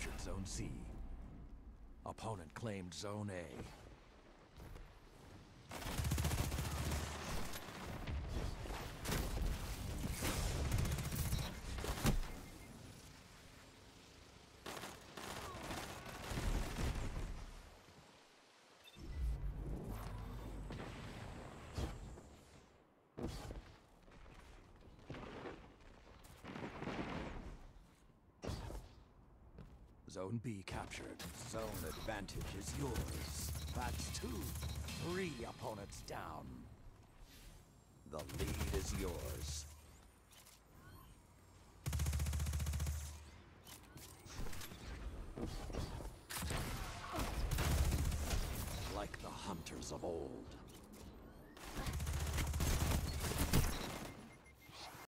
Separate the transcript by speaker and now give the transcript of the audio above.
Speaker 1: captured Zone C. Opponent claimed Zone A. Zone B captured. Zone advantage is yours. That's two. Three opponents down. The lead is yours. Like the hunters of old.